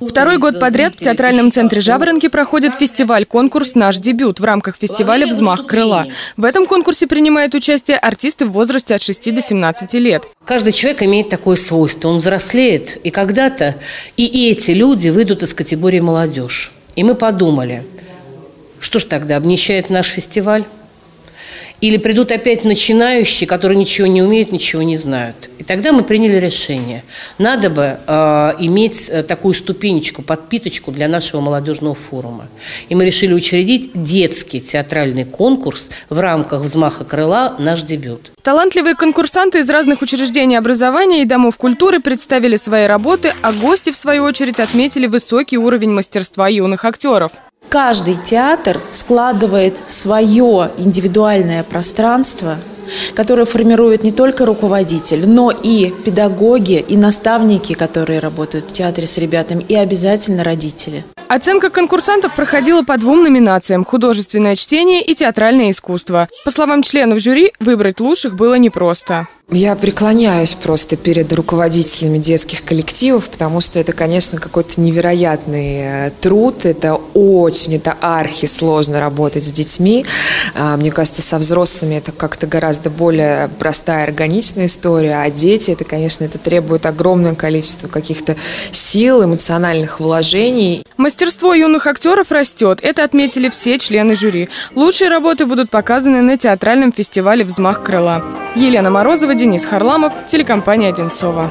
Второй год подряд в театральном центре «Жаворонки» проходит фестиваль-конкурс «Наш дебют» в рамках фестиваля «Взмах крыла». В этом конкурсе принимают участие артисты в возрасте от 6 до 17 лет. Каждый человек имеет такое свойство. Он взрослеет, и когда-то и эти люди выйдут из категории «молодежь». И мы подумали, что ж тогда, обнищает наш фестиваль? Или придут опять начинающие, которые ничего не умеют, ничего не знают. И тогда мы приняли решение. Надо бы э, иметь э, такую ступенечку, подпиточку для нашего молодежного форума. И мы решили учредить детский театральный конкурс в рамках «Взмаха крыла. Наш дебют». Талантливые конкурсанты из разных учреждений образования и домов культуры представили свои работы, а гости, в свою очередь, отметили высокий уровень мастерства юных актеров. Каждый театр складывает свое индивидуальное пространство, которое формирует не только руководитель, но и педагоги, и наставники, которые работают в театре с ребятами, и обязательно родители. Оценка конкурсантов проходила по двум номинациям – художественное чтение и театральное искусство. По словам членов жюри, выбрать лучших было непросто. Я преклоняюсь просто перед руководителями детских коллективов, потому что это, конечно, какой-то невероятный э, труд. Это очень, это архи сложно работать с детьми. А, мне кажется, со взрослыми это как-то гораздо более простая, органичная история. А дети, это, конечно, это требует огромное количество каких-то сил, эмоциональных вложений. Мастерство юных актеров растет. Это отметили все члены жюри. Лучшие работы будут показаны на театральном фестивале «Взмах крыла». Елена Морозова, Денис Харламов, телекомпания «Одинцова».